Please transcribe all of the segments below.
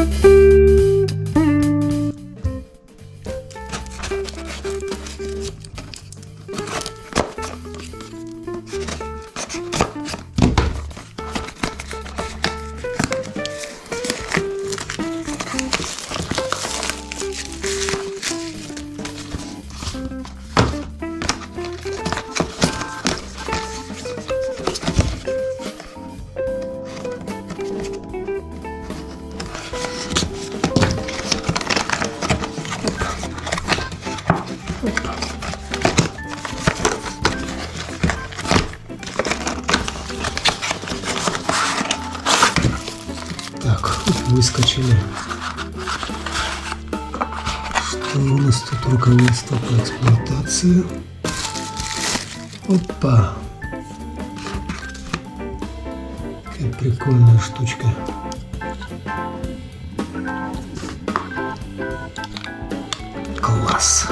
Так, выскочили. Что у нас тут руководство по эксплуатации? Опа! Какая прикольная штучка. Класс!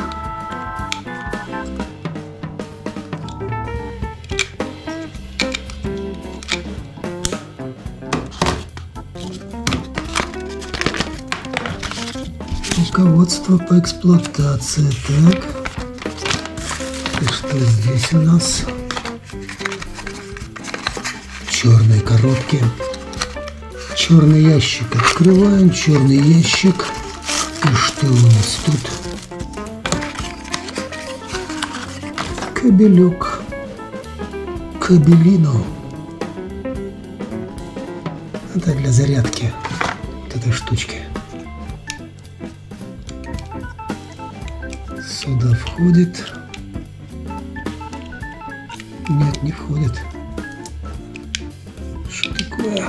Руководство по эксплуатации. Так. И что здесь у нас? Черные коробки. Черный ящик. Открываем черный ящик. И что у нас тут? Кабелек. Кабелино. Это для зарядки вот этой штучки. Сюда входит. Нет, не входит. Что такое?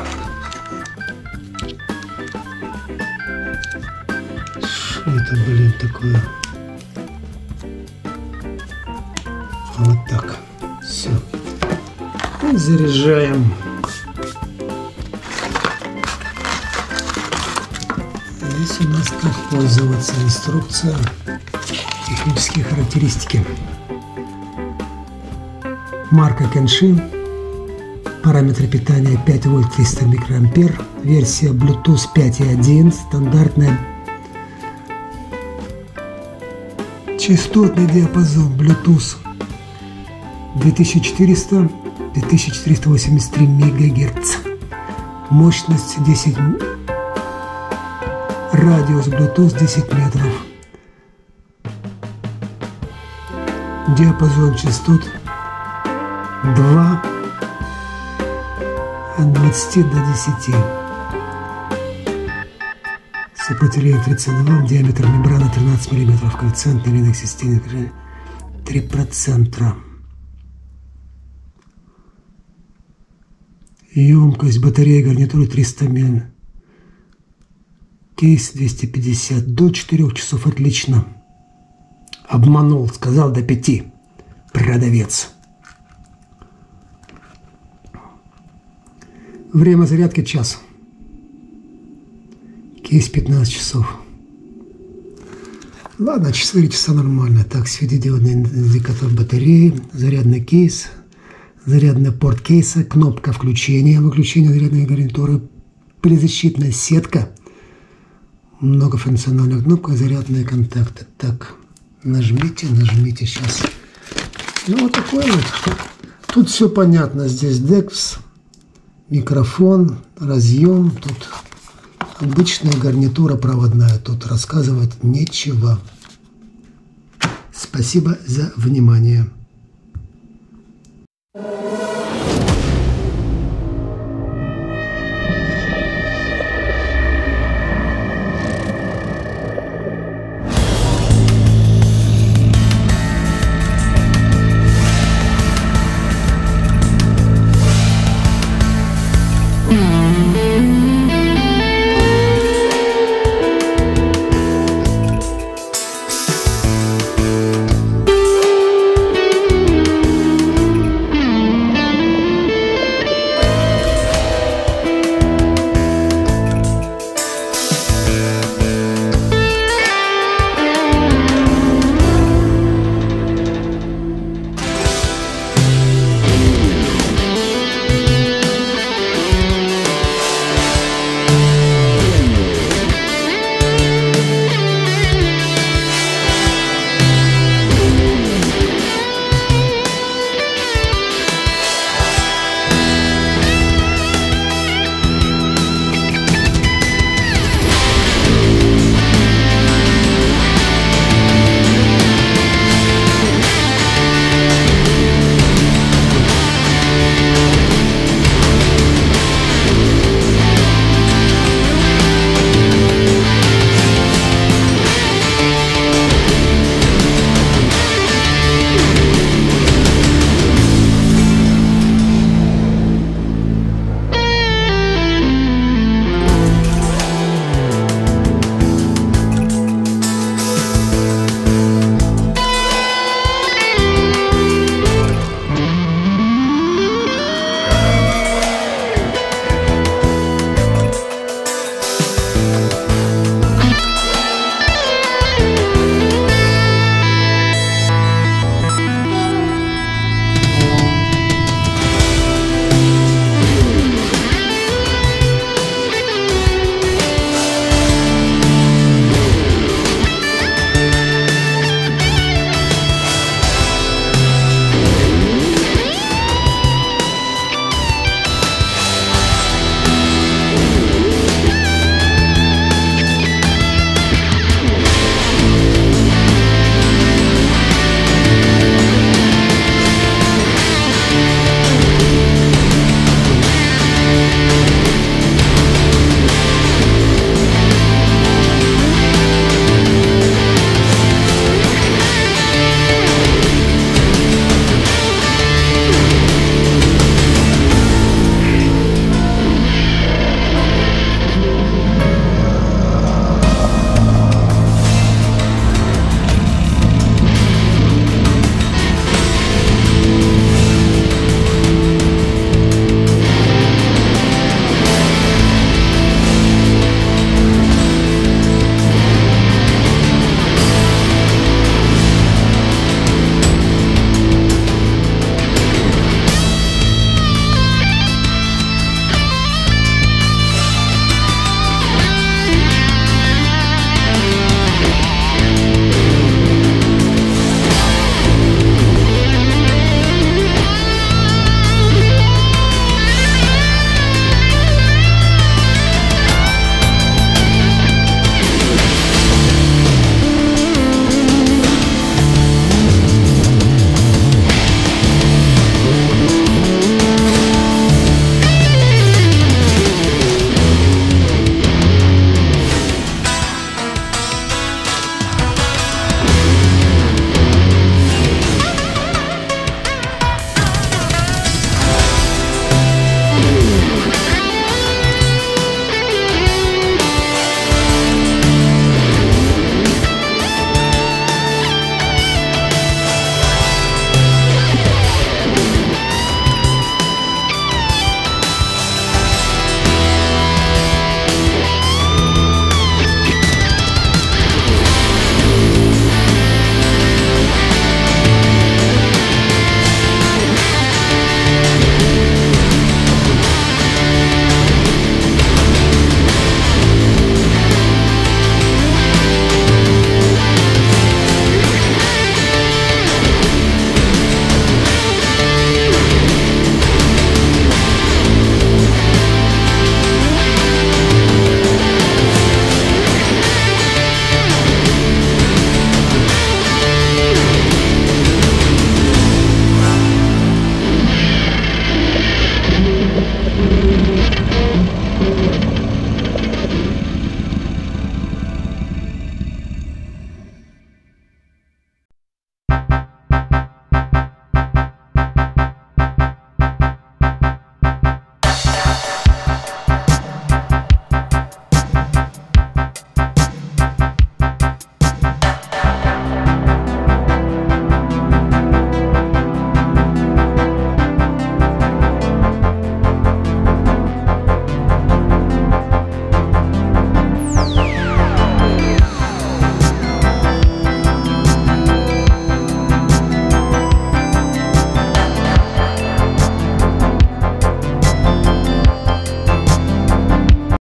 Что это, блин, такое? Вот так. Все. И заряжаем. Здесь у нас как пользоваться инструкция технические характеристики. Марка Кеншин. Параметры питания 5 вольт 300 микроампер. Версия Bluetooth 5.1. Стандартная частотный диапазон Bluetooth 2400-2483 МГц. Мощность 10 радиус Bluetooth 10 метров. Диапазон частот 2 от 20 до 10. Сопротивление 32, диаметр мембраны 13 мм, коэффициент на индексе системы 3%. Емкость батареи гарнитуры 300 мм. Кейс 250. До 4 часов отлично. Обманул, сказал до пяти. Продавец. Время зарядки час. Кейс 15 часов. Ладно, 4 часа нормально. Так, светодиодный индикатор батареи, зарядный кейс, зарядный порт кейса, кнопка включения, выключения зарядной гарнитуры, полизащитная сетка, многофункциональная кнопка, зарядные контакты. Так, Нажмите, нажмите сейчас. Ну, вот такой вот. Тут все понятно. Здесь DEX, микрофон, разъем. Тут обычная гарнитура проводная. Тут рассказывать нечего. Спасибо за внимание.